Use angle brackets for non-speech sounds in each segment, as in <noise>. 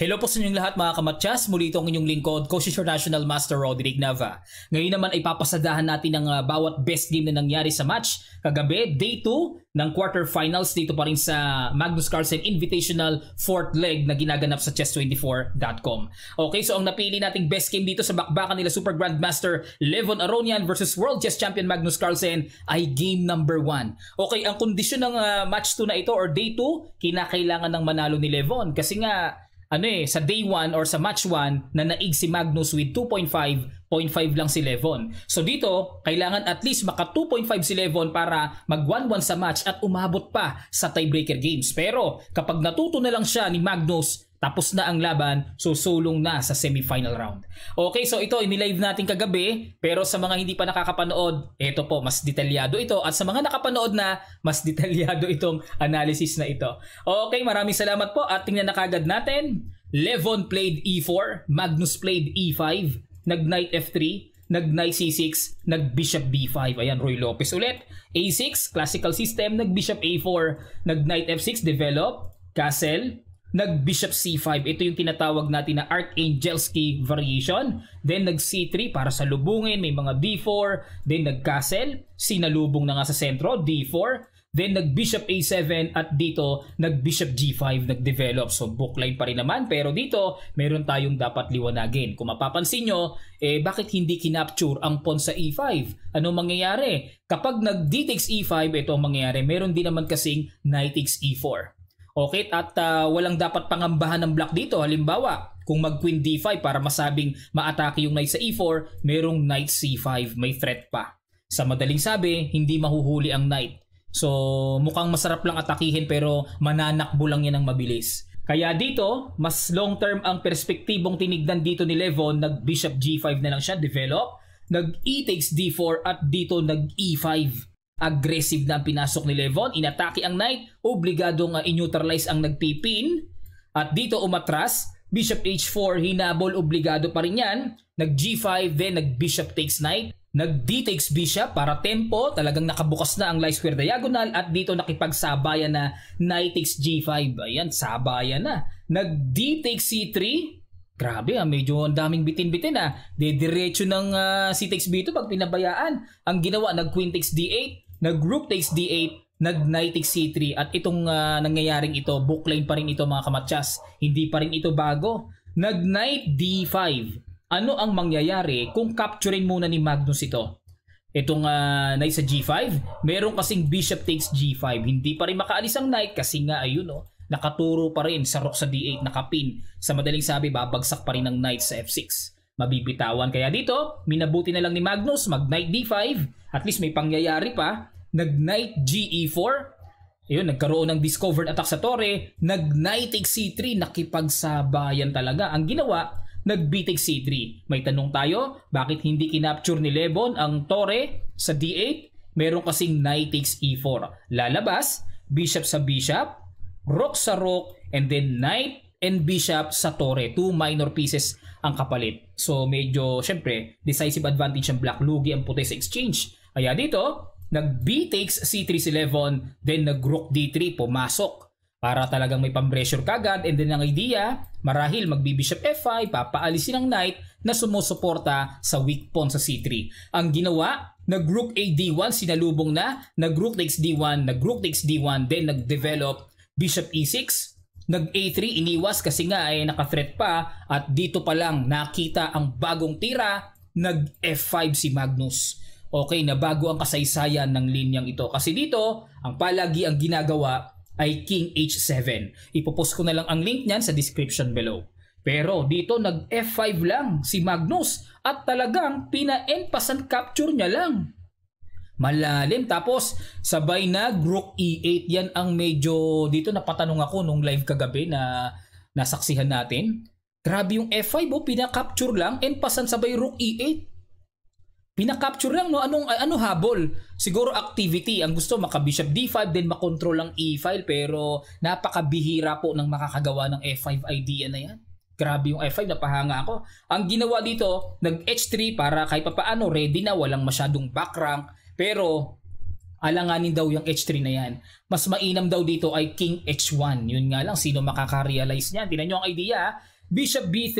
Hello po sa inyong lahat mga kamatyas. Muli itong inyong lingkod, Coach International Master Roderick Nava. Ngayon naman ay papasadahan natin ang uh, bawat best game na nangyari sa match. Kagabi, day 2 ng quarterfinals dito pa rin sa Magnus Carlsen Invitational 4th leg na ginaganap sa chess24.com. Okay, so ang napili nating best game dito sa bakbakan nila Super Grandmaster Levon Aronian versus World Chess Champion Magnus Carlsen ay game number 1. Okay, ang kondisyon ng uh, match 2 na ito or day 2, kinakailangan ng manalo ni Levon kasi nga ano eh, sa day 1 or sa match 1 na naig si Magnus with 2.5, 0.5 lang si Levon. So dito, kailangan at least maka 2.5 si Levon para mag 1-1 sa match at umabot pa sa tiebreaker games. Pero kapag natuto na lang siya ni Magnus tapos na ang laban, so sulong na sa semifinal round. Okay, so ito inilive natin kagabi, pero sa mga hindi pa nakakapanood, ito po, mas detalyado ito. At sa mga nakapanood na, mas <laughs> detalyado itong analysis na ito. Okay, maraming salamat po at tingnan na kagad natin. Levon played E4, Magnus played E5, nag-knight F3, nag-knight C6, nag-bishop B5. Ayan, Roy Lopez ulit. A6, classical system, nag-bishop A4, nag-knight F6, develop, castle, nag-bishop c5. Ito yung tinatawag natin na Archangelski variation. Then nag-c3 para sa lubungin, may mga d4. Then nag-castle, sinalubong na nga sa sentro, d4. Then nag-bishop a7 at dito nag-bishop g5 nag-develop. So bookline pa rin naman pero dito meron tayong dapat liwanagin. Kung mapapansin nyo, eh bakit hindi kinapture ang pawn sa e5? Ano mangyayari? Kapag nag-d takes e5, ito ang mangyayari. Meron din naman kasing knight takes e4. Okay, at uh, walang dapat pangambahan ng black dito. Halimbawa, kung mag queen d5 para masabing maatake yung knight sa e4, merong knight c5, may threat pa. Sa madaling sabi, hindi mahuhuli ang knight. So, mukhang masarap lang atakihin pero mananakbo lang yan ng mabilis. Kaya dito, mas long term ang perspektibong tinignan dito ni Levon, nag bishop g5 na lang siya, develop, nag e takes d4 at dito nag e5 aggressive na ang pinasok ni Levon, inatake ang knight, obligadong uh, in-neutralize ang nagpipin. At dito umatras, bishop h4, hinabol, obligado pa rin yan. Nag g5, then nag bishop takes knight. Nag d takes bishop para tempo, talagang nakabukas na ang light square diagonal at dito nakipagsabayan na knight takes g5. Ayan, sabayan na. Nag d takes c3, Grabe ah, medyo ang daming bitin-bitin ah. Dediretso ng uh, c takes b2 pag pinabayaan. Ang ginawa, nag queen takes d8, nag-group takes d8, nag-knight takes c3 at itong uh, nangyayaring ito, bookline pa rin ito mga kamatsas. Hindi pa rin ito bago. Nag-knight d5. Ano ang mangyayari kung capturein muna ni Magnus ito? Itong uh, knight sa g5, meron kasing bishop takes g5. Hindi pa rin makaalis ang knight kasi nga ayun oh, nakaturo pa rin sa rook sa d8, nakapin. Sa madaling sabi, babagsak pa rin ng knight sa f6 mabibitawan. Kaya dito, minabuti na lang ni Magnus, mag knight d5, at least may pangyayari pa, nag knight ge4, Ayun, nagkaroon ng discovered attack sa Torre, nag knight takes c3, nakipagsabayan talaga. Ang ginawa, nag b takes c3. May tanong tayo, bakit hindi kinapture ni Lebon ang Torre sa d8? Meron kasing knight takes e4. Lalabas, bishop sa bishop, rook sa rook, and then knight and bishop sa Torre. Two minor pieces ang kapalit. So medyo, syempre, decisive advantage ang black. Lugi ang puti sa exchange. Kaya dito, nag B takes C3 si Levon, then nag Rook D3, pumasok. Para talagang may pang-pressure kagad. And then ang idea, marahil mag Bishop F5, papaalisin ang knight na sumusuporta sa weak pawn sa C3. Ang ginawa, nag Rook A D1, sinalubong na, nag Rook takes D1, nag Rook takes D1, then nag-develop Bishop E6, Nag A3 iniwas kasi nga ay naka-threat pa at dito pa lang nakita ang bagong tira, nag F5 si Magnus. Okay, na bago ang kasaysayan ng linyang ito. Kasi dito, ang palagi ang ginagawa ay King H7. Ipopost ko na lang ang link niyan sa description below. Pero dito nag F5 lang si Magnus at talagang pina-empasan capture niya lang. Malalim. Tapos, sabay na Rook E8. Yan ang medyo, dito napatanong ako nung live kagabi na nasaksihan natin. Grabe yung F5 oh, pinakapture lang and pasan sabay Rook E8. Pinakapture lang no anong ano habol. Siguro activity ang gusto maka bishop d5 then makontrol ang e file pero napakabihira po ng makakagawa ng f5 idea na yan. Grabe yung f5 napahanga ako. Ang ginawa dito nag h3 para kahit papaano ready na walang masyadong back rank pero alanganin daw yung H3 na yan. Mas mainam daw dito ay King H1. Yun nga lang, sino makaka-realize niyan? Tingnan nyo ang idea. Bishop B3,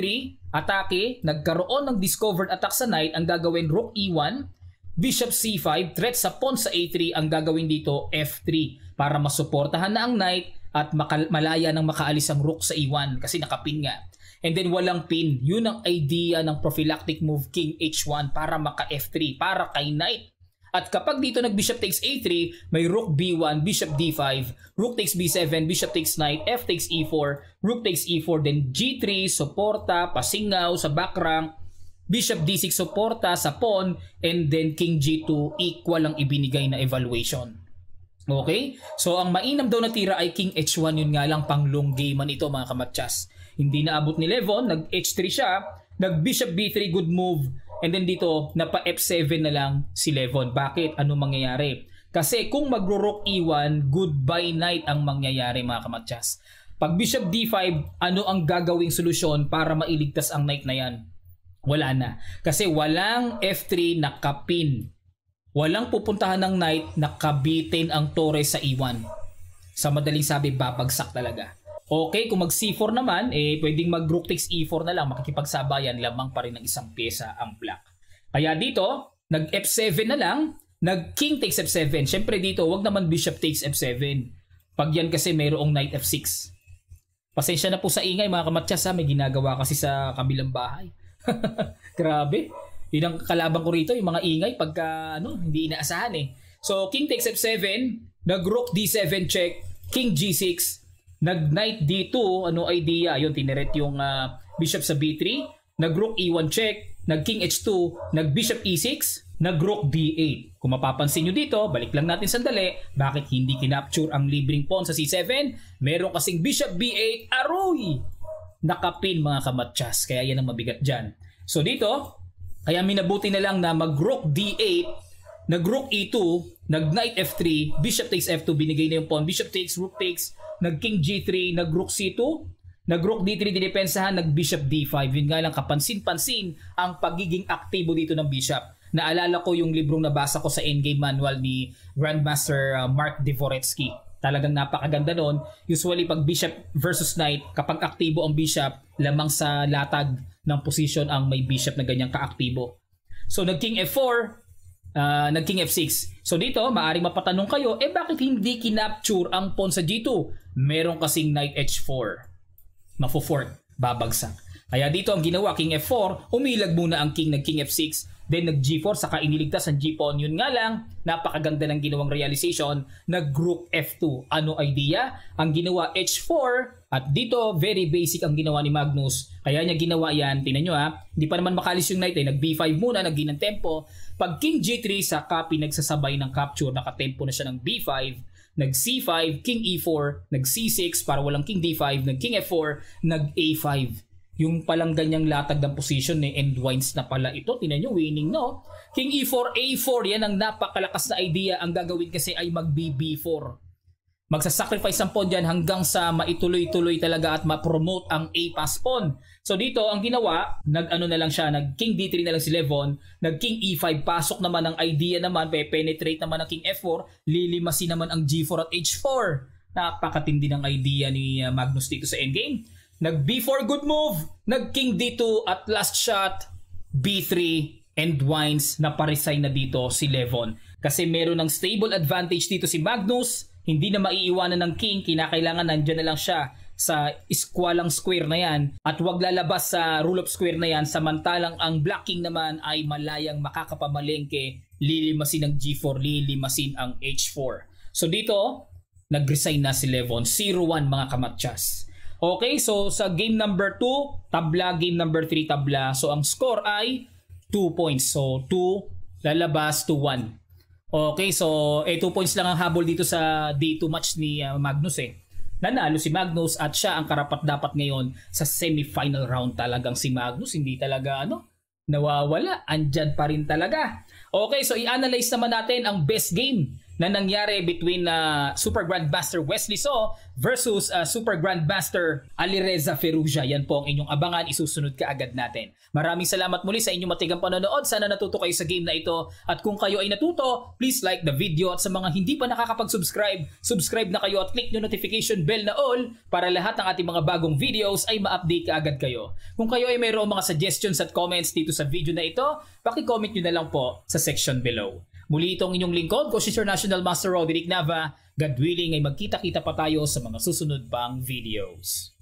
atake, nagkaroon ng discovered attack sa knight, ang gagawin Rook E1, Bishop C5, threat sa pawn sa A3, ang gagawin dito F3 para masuportahan na ang knight at malaya nang makaalis ang rook sa E1 kasi nakapin nga. And then walang pin. Yun ang idea ng prophylactic move King H1 para maka F3, para kay knight. At kapag dito nag bishop takes a3, may rook b1, bishop d5, rook takes b7, bishop takes knight, f takes e4, rook takes e4, then g3, suporta, pasingaw sa back rank, bishop d6 suporta sa pawn, and then king g2 equal ang ibinigay na evaluation. Okay? So ang mainam daw na tira ay king h1 yun nga lang pang long game man ito mga kamatsas. Hindi naabot ni Levon, nag h3 siya, nag bishop b3 good move, And then dito, napa F7 na lang si Levon. Bakit? Ano mangyayari? Kasi kung magro-rook E1, goodbye knight ang mangyayari mga kamatsas. Pag bishop D5, ano ang gagawing solusyon para mailigtas ang knight na yan? Wala na. Kasi walang F3 na kapin. Walang pupuntahan ng knight na kabitin ang torre sa E1. Sa madaling sabi, babagsak talaga. Okay, kung mag C4 naman, eh pwedeng mag rook takes E4 na lang, makikipagsabayan, lamang pa rin ng isang pyesa ang black. Kaya dito, nag F7 na lang, nag king takes F7. Syempre dito, wag naman bishop takes F7. Pag yan kasi mayroong knight F6. Pasensya na po sa ingay mga kamatsas ha, may ginagawa kasi sa kabilang bahay. <laughs> Grabe. Yun ang kalaban ko rito, yung mga ingay pagka ano, hindi inaasahan eh. So, king takes F7, nag rook D7 check, king G6, Nag-knight D2, ano idea? Yun, tineret yung uh, bishop sa B3. Nag-rook E1 check. Nag-king H2. Nag-bishop E6. Nag-rook D8. Kung mapapansin nyo dito, balik lang natin sandali. Bakit hindi kinapture ang libreng pawn sa C7? Meron kasing bishop B8. Aroy! Nakapin mga kamatsas. Kaya yan ang mabigat dyan. So dito, kaya minabuti na lang na mag-rook D8 nag-rook E2, nag-knight F3, bishop takes F2, binigay na yung pawn, bishop takes, rook takes, nag-king G3, nag-rook C2, nag-rook D3 dinepensahan, nag-bishop D5. Yun nga lang kapansin-pansin ang pagiging aktibo dito ng bishop. Naalala ko yung librong nabasa ko sa endgame manual ni Grandmaster uh, Mark Dvoretsky. Talagang napakaganda noon. Usually pag bishop versus knight, kapag aktibo ang bishop, lamang sa latag ng position ang may bishop na ganyang kaaktibo. So nag-king F4, uh, nag-king F6. So dito, maaring mapatanong kayo, eh bakit hindi kinapture ang pawn sa G2? Meron kasing knight H4. Mafo-fort, babagsak. Kaya dito ang ginawa, king F4, umilag muna ang king nag king F6, then nag G4, saka iniligtas ang G-pawn. Yun nga lang, napakaganda ng ginawang realization, nag group F2. Ano idea? Ang ginawa H4, at dito, very basic ang ginawa ni Magnus. Kaya niya ginawa yan. Tingnan nyo ha. Hindi pa naman makalis yung knight eh. Nag B5 muna, nag ng tempo. Pag king G3, sa copy nagsasabay ng capture. Nakatempo na siya ng B5. Nag C5, king E4, nag C6 para walang king D5, nag king F4, nag A5. Yung palang ganyang latag ng position ni eh, Endwines na pala ito. Tingnan nyo, winning no? King E4, A4, yan ang napakalakas na idea. Ang gagawin kasi ay mag BB4 magsasacrifice ang pawn dyan hanggang sa maituloy-tuloy talaga at ma-promote ang A-pass pawn. So dito, ang ginawa, nag-ano na lang siya, nag-king D3 na lang si Levon, nag-king E5, pasok naman ang idea naman, pe-penetrate naman ang king F4, lilimasin naman ang G4 at H4. Napakatindi ng idea ni uh, Magnus dito sa endgame. Nag-B4, good move. Nag-king D2 at last shot, B3, and wines na paresign na dito si Levon. Kasi meron ng stable advantage dito si Magnus, hindi na maiiwanan ng king, kinakailangan nandyan na lang siya sa iskwalang square na yan at wag lalabas sa rule of square na yan samantalang ang blocking naman ay malayang makakapamalengke lilimasin ng G4, lilimasin ang H4. So dito, nag-resign na si Levon. 0-1 mga kamatchas. Okay, so sa game number 2, tabla, game number 3, tabla. So ang score ay 2 points. So 2 lalabas to 1. Okay, so eh 2 points lang ang habol dito sa day 2 match ni uh, Magnus eh. Nanalo si Magnus at siya ang karapat-dapat ngayon sa semi-final round talagang si Magnus. Hindi talaga ano, nawawala. Andyan pa rin talaga. Okay, so i-analyze naman natin ang best game na nangyari between uh, Super Grandmaster Wesley So versus uh, Super Grandmaster Alireza Ferrugia. Yan po ang inyong abangan. Isusunod ka agad natin. Maraming salamat muli sa inyong matigang panonood. Sana natuto kayo sa game na ito. At kung kayo ay natuto, please like the video. At sa mga hindi pa nakakapag-subscribe, subscribe na kayo at click yung notification bell na all para lahat ng ating mga bagong videos ay ma-update ka agad kayo. Kung kayo ay mayroong mga suggestions at comments dito sa video na ito, paki-comment nyo na lang po sa section below. Muli itong inyong lingkod, Coach is your National Master Roderick Nava. God willing ay magkita-kita pa tayo sa mga susunod pang videos.